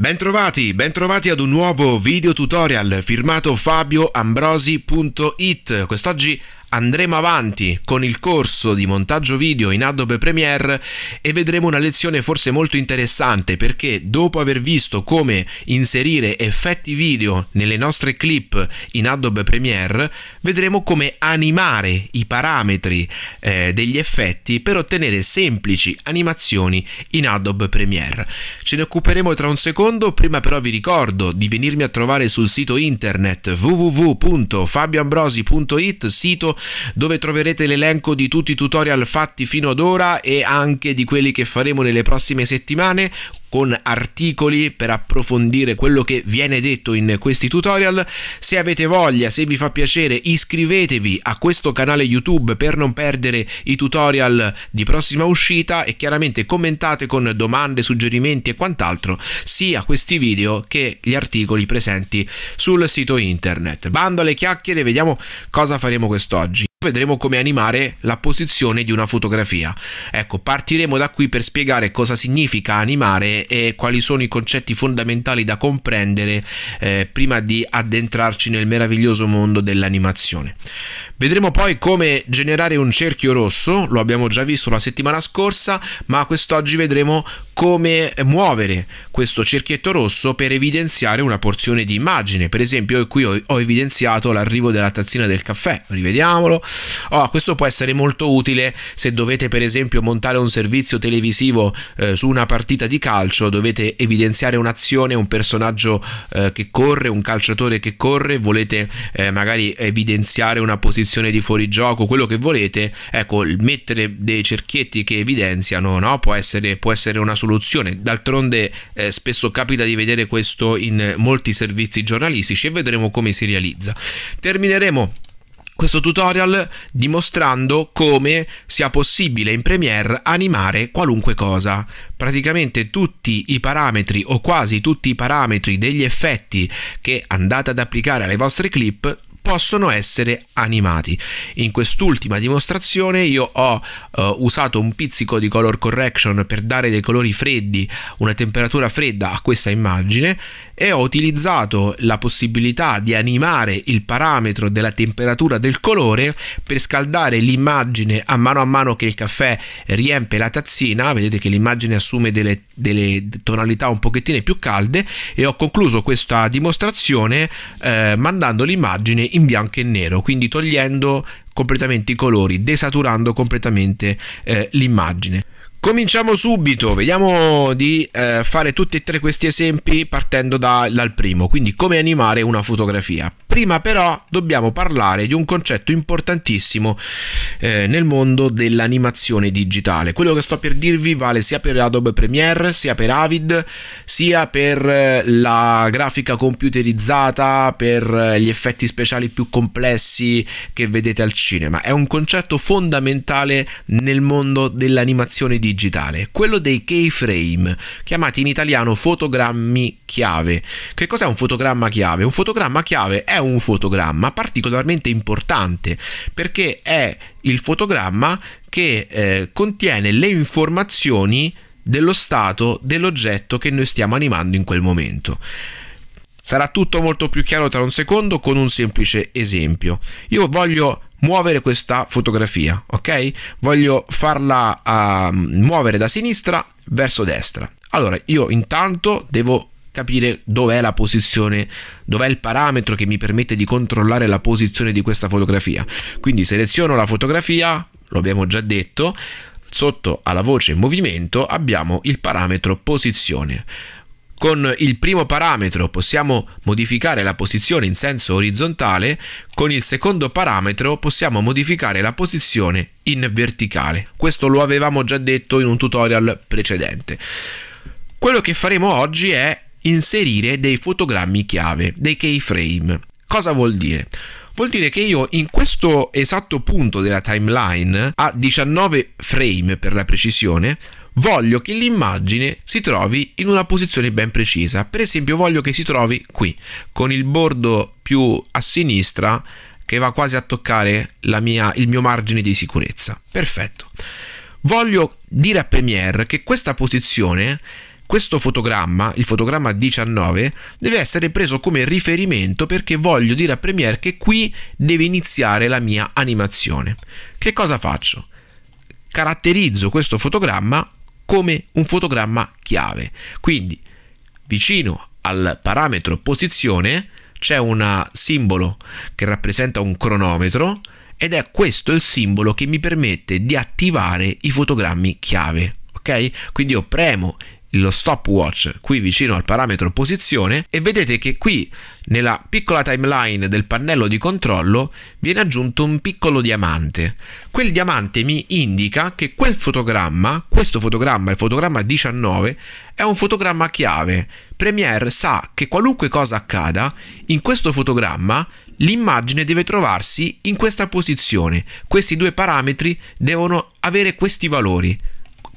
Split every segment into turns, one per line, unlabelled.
Bentrovati, bentrovati ad un nuovo video tutorial firmato fabioambrosi.it. Quest'oggi andremo avanti con il corso di montaggio video in Adobe Premiere e vedremo una lezione forse molto interessante perché dopo aver visto come inserire effetti video nelle nostre clip in Adobe Premiere vedremo come animare i parametri eh, degli effetti per ottenere semplici animazioni in Adobe Premiere. Ce ne occuperemo tra un secondo, prima però vi ricordo di venirmi a trovare sul sito internet www.fabioambrosi.it, sito dove troverete l'elenco di tutti i tutorial fatti fino ad ora e anche di quelli che faremo nelle prossime settimane con articoli per approfondire quello che viene detto in questi tutorial. Se avete voglia, se vi fa piacere, iscrivetevi a questo canale YouTube per non perdere i tutorial di prossima uscita e chiaramente commentate con domande, suggerimenti e quant'altro sia questi video che gli articoli presenti sul sito internet. Bando alle chiacchiere, vediamo cosa faremo quest'oggi vedremo come animare la posizione di una fotografia. Ecco, partiremo da qui per spiegare cosa significa animare e quali sono i concetti fondamentali da comprendere eh, prima di addentrarci nel meraviglioso mondo dell'animazione. Vedremo poi come generare un cerchio rosso, lo abbiamo già visto la settimana scorsa, ma quest'oggi vedremo come muovere questo cerchietto rosso per evidenziare una porzione di immagine. Per esempio, qui ho, ho evidenziato l'arrivo della tazzina del caffè, rivediamolo. Oh, questo può essere molto utile se dovete, per esempio, montare un servizio televisivo eh, su una partita di calcio, dovete evidenziare un'azione, un personaggio eh, che corre, un calciatore che corre, volete eh, magari evidenziare una posizione di fuorigioco, quello che volete, ecco, mettere dei cerchietti che evidenziano no? può, essere, può essere una soluzione. D'altronde eh, spesso capita di vedere questo in molti servizi giornalistici e vedremo come si realizza. Termineremo questo tutorial dimostrando come sia possibile in Premiere animare qualunque cosa. Praticamente tutti i parametri o quasi tutti i parametri degli effetti che andate ad applicare alle vostre clip possono essere animati. In quest'ultima dimostrazione io ho uh, usato un pizzico di color correction per dare dei colori freddi, una temperatura fredda a questa immagine e ho utilizzato la possibilità di animare il parametro della temperatura del colore per scaldare l'immagine a mano a mano che il caffè riempie la tazzina, vedete che l'immagine assume delle, delle tonalità un pochettino più calde e ho concluso questa dimostrazione eh, mandando l'immagine in bianco e nero, quindi togliendo completamente i colori, desaturando completamente eh, l'immagine. Cominciamo subito, vediamo di eh, fare tutti e tre questi esempi partendo da, dal primo, quindi come animare una fotografia. Prima però dobbiamo parlare di un concetto importantissimo eh, nel mondo dell'animazione digitale. Quello che sto per dirvi vale sia per Adobe Premiere, sia per Avid, sia per eh, la grafica computerizzata, per eh, gli effetti speciali più complessi che vedete al cinema. È un concetto fondamentale nel mondo dell'animazione digitale, quello dei keyframe, chiamati in italiano fotogrammi chiave. Che cos'è un fotogramma chiave? Un fotogramma chiave è un fotogramma particolarmente importante perché è il fotogramma che eh, contiene le informazioni dello stato dell'oggetto che noi stiamo animando in quel momento. Sarà tutto molto più chiaro tra un secondo con un semplice esempio. Io voglio muovere questa fotografia, ok? Voglio farla uh, muovere da sinistra verso destra. Allora, io intanto devo capire dov'è la posizione, dov'è il parametro che mi permette di controllare la posizione di questa fotografia. Quindi seleziono la fotografia, lo abbiamo già detto, sotto alla voce movimento abbiamo il parametro posizione. Con il primo parametro possiamo modificare la posizione in senso orizzontale, con il secondo parametro possiamo modificare la posizione in verticale. Questo lo avevamo già detto in un tutorial precedente. Quello che faremo oggi è inserire dei fotogrammi chiave, dei keyframe. Cosa vuol dire? Vuol dire che io in questo esatto punto della timeline, a 19 frame per la precisione, voglio che l'immagine si trovi in una posizione ben precisa. Per esempio voglio che si trovi qui, con il bordo più a sinistra che va quasi a toccare mia, il mio margine di sicurezza. Perfetto. Voglio dire a Premiere che questa posizione questo fotogramma, il fotogramma 19, deve essere preso come riferimento perché voglio dire a Premiere che qui deve iniziare la mia animazione. Che cosa faccio? Caratterizzo questo fotogramma come un fotogramma chiave. Quindi vicino al parametro posizione c'è un simbolo che rappresenta un cronometro ed è questo il simbolo che mi permette di attivare i fotogrammi chiave. Ok? Quindi io premo lo stopwatch qui vicino al parametro posizione e vedete che qui nella piccola timeline del pannello di controllo viene aggiunto un piccolo diamante. Quel diamante mi indica che quel fotogramma, questo fotogramma, il fotogramma 19, è un fotogramma chiave. Premiere sa che qualunque cosa accada, in questo fotogramma l'immagine deve trovarsi in questa posizione. Questi due parametri devono avere questi valori.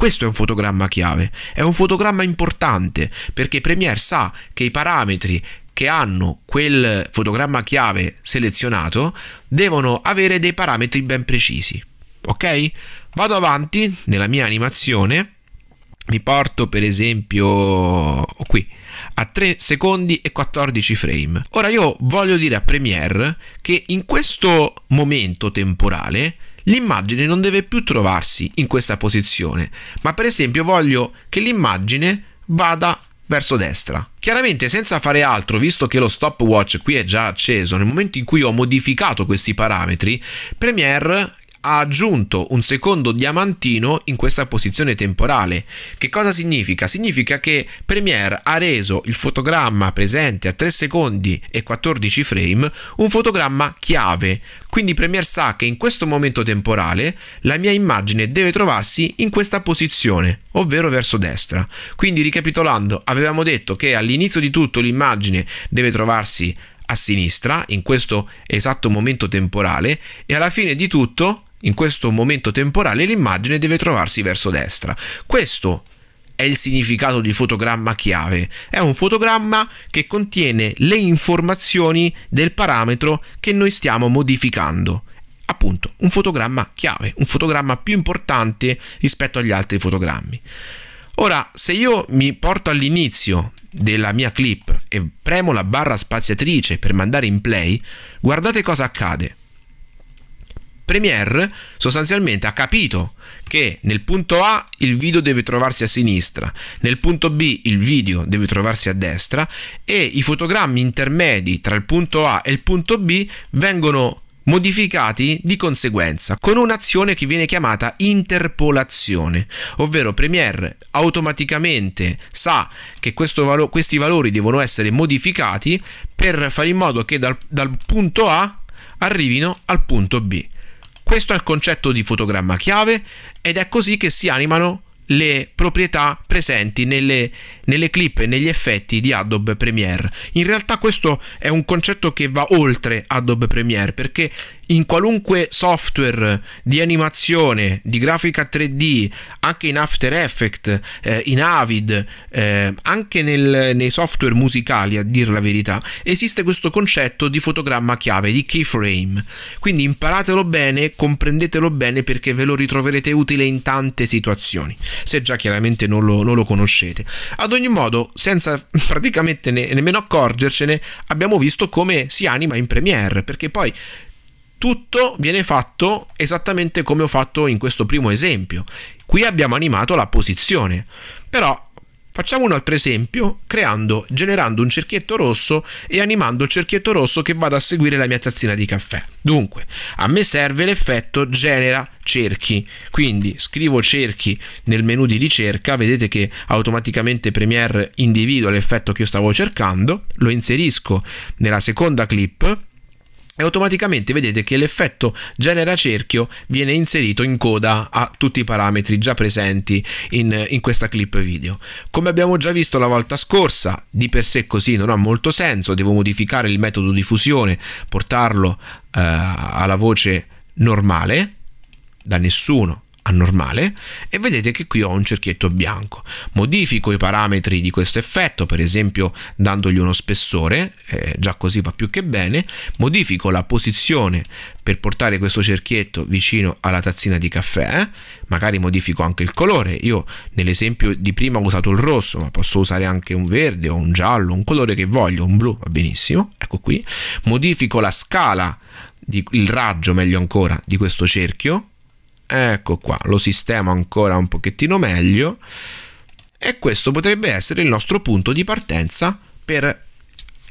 Questo è un fotogramma chiave, è un fotogramma importante perché Premiere sa che i parametri che hanno quel fotogramma chiave selezionato devono avere dei parametri ben precisi. Ok? Vado avanti nella mia animazione, mi porto per esempio qui a 3 secondi e 14 frame. Ora io voglio dire a Premiere che in questo momento temporale l'immagine non deve più trovarsi in questa posizione, ma per esempio voglio che l'immagine vada verso destra. Chiaramente senza fare altro, visto che lo stopwatch qui è già acceso, nel momento in cui ho modificato questi parametri, Premiere ha aggiunto un secondo diamantino in questa posizione temporale. Che cosa significa? Significa che Premiere ha reso il fotogramma presente a 3 secondi e 14 frame un fotogramma chiave. Quindi Premiere sa che in questo momento temporale la mia immagine deve trovarsi in questa posizione, ovvero verso destra. Quindi ricapitolando, avevamo detto che all'inizio di tutto l'immagine deve trovarsi a sinistra in questo esatto momento temporale e alla fine di tutto in questo momento temporale l'immagine deve trovarsi verso destra. Questo è il significato di fotogramma chiave. È un fotogramma che contiene le informazioni del parametro che noi stiamo modificando. Appunto, un fotogramma chiave, un fotogramma più importante rispetto agli altri fotogrammi. Ora, se io mi porto all'inizio della mia clip e premo la barra spaziatrice per mandare in play, guardate cosa accade. Premiere sostanzialmente ha capito che nel punto A il video deve trovarsi a sinistra, nel punto B il video deve trovarsi a destra e i fotogrammi intermedi tra il punto A e il punto B vengono modificati di conseguenza con un'azione che viene chiamata interpolazione, ovvero Premiere automaticamente sa che valo- questi valori devono essere modificati per fare in modo che dal, dal punto A arrivino al punto B. Questo è il concetto di fotogramma chiave ed è così che si animano le proprietà presenti nelle, nelle clip e negli effetti di Adobe Premiere. In realtà questo è un concetto che va oltre Adobe Premiere perché in qualunque software di animazione, di grafica 3D, anche in After Effects, eh, in Avid, eh, anche nel, nei software musicali, a dire la verità, esiste questo concetto di fotogramma chiave, di keyframe. Quindi imparatelo bene, comprendetelo bene perché ve lo ritroverete utile in tante situazioni, se già chiaramente non lo, non lo conoscete. Ad ogni modo, senza praticamente ne, nemmeno accorgercene, abbiamo visto come si anima in Premiere, perché poi tutto viene fatto esattamente come ho fatto in questo primo esempio. Qui abbiamo animato la posizione, però Facciamo un altro esempio creando, generando un cerchietto rosso e animando il cerchietto rosso che vada a seguire la mia tazzina di caffè. Dunque, a me serve l'effetto genera cerchi. Quindi scrivo cerchi nel menu di ricerca, vedete che automaticamente Premiere individua l'effetto che io stavo cercando, lo inserisco nella seconda clip e automaticamente vedete che l'effetto genera cerchio viene inserito in coda a tutti i parametri già presenti in, in, questa clip video. Come abbiamo già visto la volta scorsa, di per sé così non ha molto senso, devo modificare il metodo di fusione, portarlo eh, alla voce normale, da nessuno a normale e vedete che qui ho un cerchietto bianco. Modifico i parametri di questo effetto, per esempio dandogli uno spessore, eh, già così va più che bene, modifico la posizione per portare questo cerchietto vicino alla tazzina di caffè, magari modifico anche il colore, io nell'esempio di prima ho usato il rosso, ma posso usare anche un verde o un giallo, un colore che voglio, un blu, va benissimo, ecco qui, modifico la scala, di, il raggio meglio ancora, di questo cerchio, ecco qua, lo sistemo ancora un pochettino meglio. E questo potrebbe essere il nostro punto di partenza per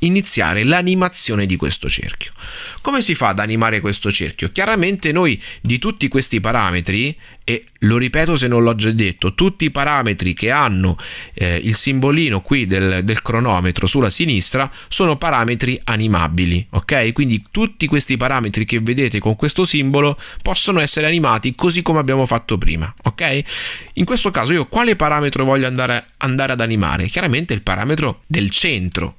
iniziare l'animazione di questo cerchio. Come si fa ad animare questo cerchio? Chiaramente noi di tutti questi parametri, e lo ripeto se non l'ho già detto, tutti i parametri che hanno eh, il simbolino qui del, del cronometro sulla sinistra sono parametri animabili, ok? Quindi tutti questi parametri che vedete con questo simbolo possono essere animati così come abbiamo fatto prima, ok? In questo caso io quale parametro voglio andare, andare ad animare? Chiaramente il parametro del centro,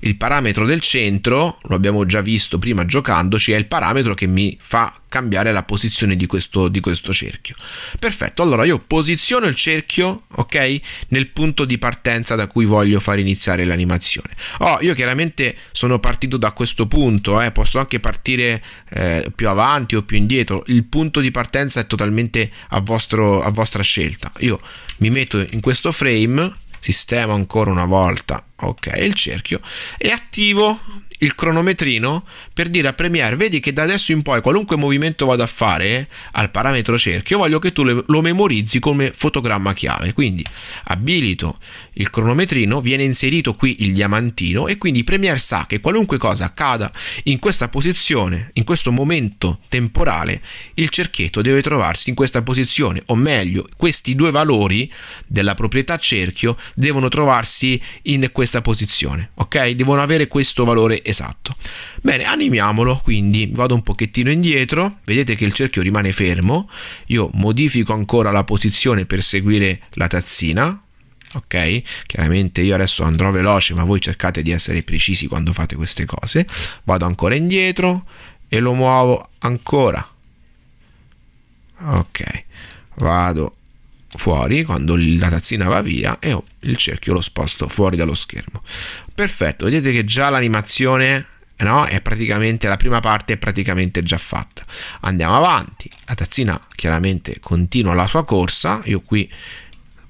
il parametro del centro, lo abbiamo già visto prima giocandoci, è il parametro che mi fa cambiare la posizione di questo, di questo cerchio. Perfetto, allora io posiziono il cerchio, ok, nel punto di partenza da cui voglio far iniziare l'animazione. Oh, io chiaramente sono partito da questo punto, eh, posso anche partire eh, più avanti o più indietro, il punto di partenza è totalmente a, vostro, a vostra scelta. Io mi metto in questo frame, sistemo ancora una volta ok il cerchio. E attivo il cronometrino per dire a Premiere vedi che da adesso in poi qualunque movimento vado a fare al parametro cerchio voglio che tu lo memorizzi come fotogramma chiave. Quindi abilito il cronometrino viene inserito qui il diamantino e quindi Premiere sa che qualunque cosa accada in questa posizione in questo momento temporale il cerchietto deve trovarsi in questa posizione o meglio questi due valori della proprietà cerchio devono trovarsi in questa posizione ok devono avere questo valore esatto. Bene, animiamolo, quindi vado un pochettino indietro, vedete che il cerchio rimane fermo, io modifico ancora la posizione per seguire la tazzina, ok? Chiaramente io adesso andrò veloce, ma voi cercate di essere precisi quando fate queste cose. Vado ancora indietro e lo muovo ancora. Ok, vado fuori quando la tazzina va via e il cerchio lo sposto fuori dallo schermo. Perfetto vedete che già l'animazione no, è praticamente la prima parte è praticamente già fatta. Andiamo avanti. La tazzina chiaramente continua la sua corsa. Io qui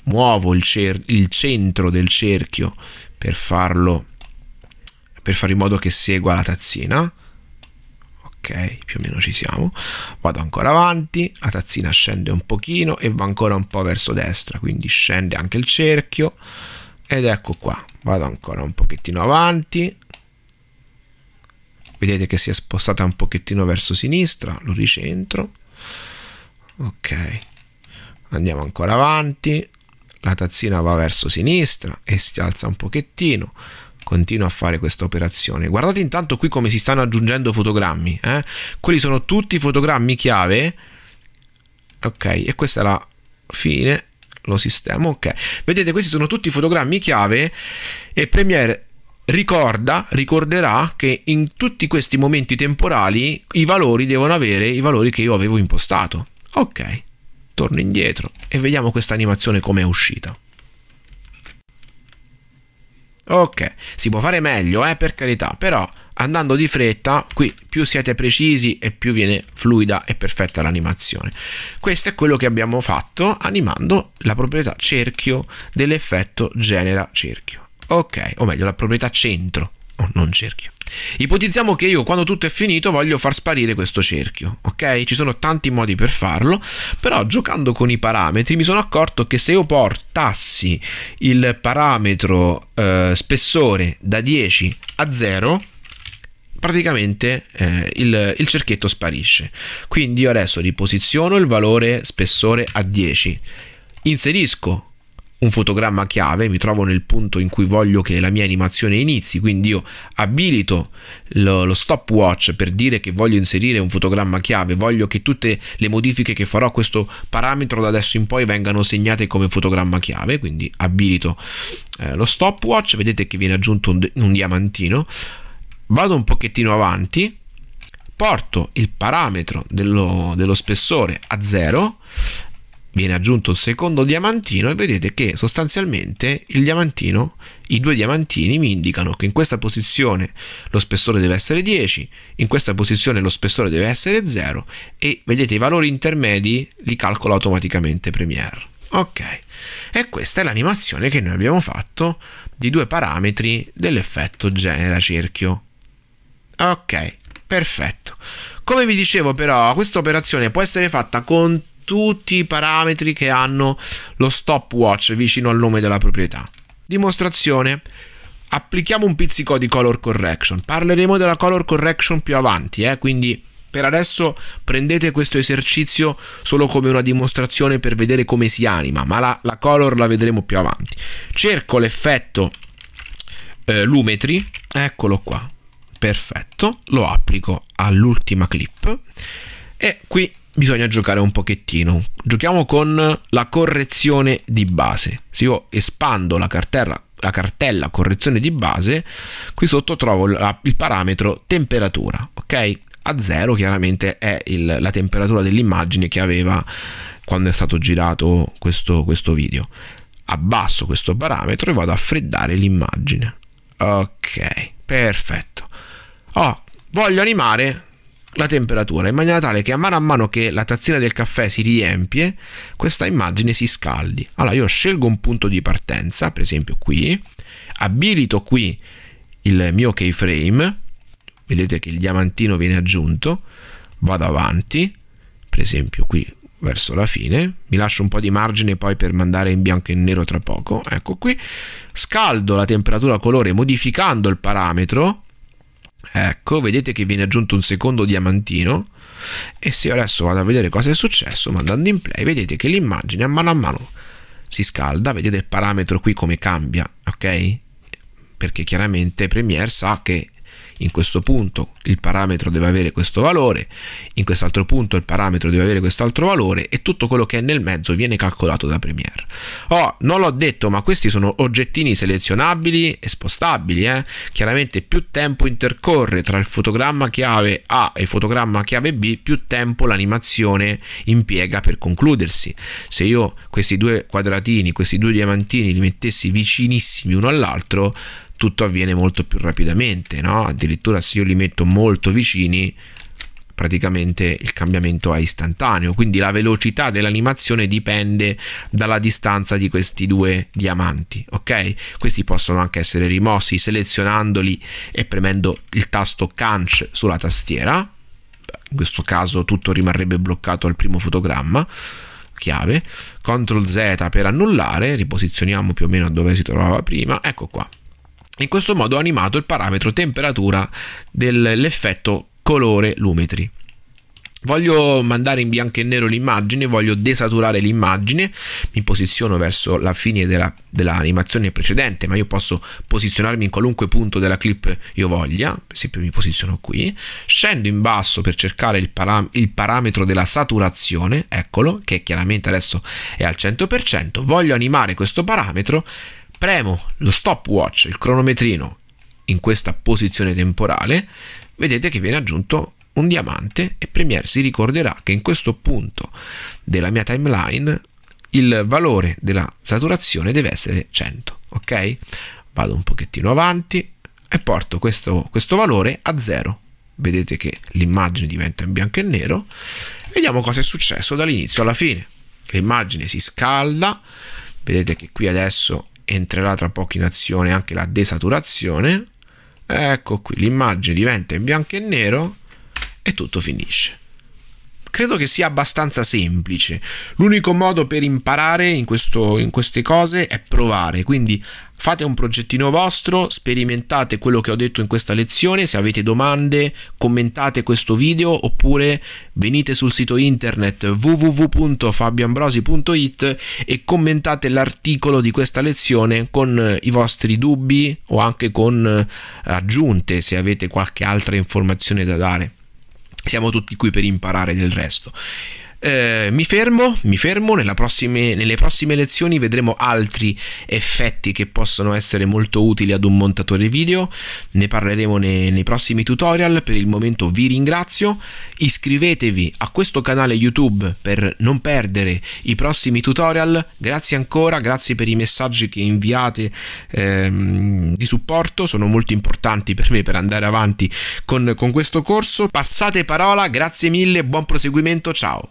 muovo il, il centro del cerchio per farlo per fare in modo che segua la tazzina più o meno ci siamo. Vado ancora avanti la tazzina scende un pochino e va ancora un po' verso destra quindi scende anche il cerchio. Ed ecco qua vado ancora un pochettino avanti. Vedete che si è spostata un pochettino verso sinistra lo ricentro. Ok andiamo ancora avanti. La tazzina va verso sinistra e si alza un pochettino continuo a fare questa operazione. Guardate intanto qui come si stanno aggiungendo fotogrammi eh? quelli sono tutti fotogrammi chiave. Ok e questa è la fine lo sistemo ok. Vedete questi sono tutti fotogrammi chiave e Premiere ricorda, ricorderà che in tutti questi momenti temporali i valori devono avere i valori che io avevo impostato. Ok torno indietro e vediamo questa animazione come è uscita Ok, si può fare meglio, eh, per carità, però andando di fretta, qui più siete precisi e più viene fluida e perfetta l'animazione. Questo è quello che abbiamo fatto animando la proprietà cerchio dell'effetto genera cerchio. Ok, o meglio la proprietà centro, oh, non cerchio. Ipotizziamo che io quando tutto è finito voglio far sparire questo cerchio, ok? Ci sono tanti modi per farlo, però giocando con i parametri mi sono accorto che se io portassi il parametro eh, spessore da 10 a 0, praticamente eh, il, il cerchietto sparisce. Quindi io adesso riposiziono il valore spessore a 10, inserisco un fotogramma chiave, mi trovo nel punto in cui voglio che la mia animazione inizi, quindi io abilito lo, lo stopwatch per dire che voglio inserire un fotogramma chiave, voglio che tutte le modifiche che farò a questo parametro da adesso in poi vengano segnate come fotogramma chiave, quindi abilito eh, lo stopwatch, vedete che viene aggiunto un, un diamantino, vado un pochettino avanti, porto il parametro dello, dello spessore a 0 viene aggiunto il secondo diamantino e vedete che sostanzialmente il diamantino, i due diamantini mi indicano che in questa posizione lo spessore deve essere 10, in questa posizione lo spessore deve essere 0 e vedete i valori intermedi li calcola automaticamente Premiere. Ok, e questa è l'animazione che noi abbiamo fatto di due parametri dell'effetto genera cerchio. Ok, perfetto. Come vi dicevo però, questa operazione può essere fatta con tutti i parametri che hanno lo stopwatch vicino al nome della proprietà. Dimostrazione. Applichiamo un pizzico di color correction. Parleremo della color correction più avanti, eh? quindi per adesso prendete questo esercizio solo come una dimostrazione per vedere come si anima, ma la, la color la vedremo più avanti. Cerco l'effetto eh, lumetri, eccolo qua, perfetto, lo applico all'ultima clip e qui bisogna giocare un pochettino. Giochiamo con la correzione di base. Se io espando la cartella, la cartella correzione di base, qui sotto trovo la, il parametro temperatura, ok? A zero chiaramente è il, la temperatura dell'immagine che aveva quando è stato girato questo, questo video. Abbasso questo parametro e vado a freddare l'immagine. Ok, perfetto. Oh, voglio animare la temperatura in maniera tale che a mano a mano che la tazzina del caffè si riempie questa immagine si scaldi. Allora io scelgo un punto di partenza per esempio qui abilito qui il mio keyframe vedete che il diamantino viene aggiunto vado avanti per esempio qui verso la fine mi lascio un po' di margine poi per mandare in bianco e nero tra poco ecco qui scaldo la temperatura colore modificando il parametro Ecco, vedete che viene aggiunto un secondo diamantino e se adesso vado a vedere cosa è successo mandando in play, vedete che l'immagine a mano a mano si scalda, vedete il parametro qui come cambia, ok? Perché chiaramente Premiere sa che in questo punto il parametro deve avere questo valore, in quest'altro punto il parametro deve avere quest'altro valore e tutto quello che è nel mezzo viene calcolato da Premiere. Oh, non l'ho detto, ma questi sono oggettini selezionabili e spostabili. Eh? Chiaramente più tempo intercorre tra il fotogramma chiave A e il fotogramma chiave B, più tempo l'animazione impiega per concludersi. Se io questi due quadratini, questi due diamantini li mettessi vicinissimi uno all'altro, tutto avviene molto più rapidamente, no? Addirittura se io li metto molto vicini, praticamente il cambiamento è istantaneo, quindi la velocità dell'animazione dipende dalla distanza di questi due diamanti, ok? Questi possono anche essere rimossi selezionandoli e premendo il tasto canch sulla tastiera. In questo caso tutto rimarrebbe bloccato al primo fotogramma chiave, CTRL Z per annullare, riposizioniamo più o meno dove si trovava prima, ecco qua. In questo modo ho animato il parametro temperatura dell'effetto colore lumetri. Voglio mandare in bianco e nero l'immagine, voglio desaturare l'immagine, mi posiziono verso la fine della, dell'animazione precedente, ma io posso posizionarmi in qualunque punto della clip io voglia, per esempio mi posiziono qui, scendo in basso per cercare il, param il parametro della saturazione, eccolo, che chiaramente adesso è al 100%, voglio animare questo parametro, premo lo stopwatch, il cronometrino, in questa posizione temporale, vedete che viene aggiunto un diamante e Premiere si ricorderà che in questo punto della mia timeline il valore della saturazione deve essere 100, ok? Vado un pochettino avanti e porto questo, questo valore a 0. Vedete che l'immagine diventa in bianco e nero. Vediamo cosa è successo dall'inizio alla fine. L'immagine si scalda, vedete che qui adesso entrerà tra poco in azione anche la desaturazione. Ecco qui l'immagine diventa in bianco e nero e tutto finisce. Credo che sia abbastanza semplice. L'unico modo per imparare in, questo, in queste cose è provare quindi Fate un progettino vostro, sperimentate quello che ho detto in questa lezione, se avete domande commentate questo video oppure venite sul sito internet www.fabioambrosi.it e commentate l'articolo di questa lezione con i vostri dubbi o anche con aggiunte se avete qualche altra informazione da dare. Siamo tutti qui per imparare del resto. Eh, mi fermo, mi fermo, prossime, nelle prossime lezioni vedremo altri effetti che possono essere molto utili ad un montatore video, ne parleremo nei, nei prossimi tutorial, per il momento vi ringrazio, iscrivetevi a questo canale YouTube per non perdere i prossimi tutorial, grazie ancora, grazie per i messaggi che inviate ehm, di supporto, sono molto importanti per me per andare avanti con, con questo corso, passate parola, grazie mille, buon proseguimento, ciao!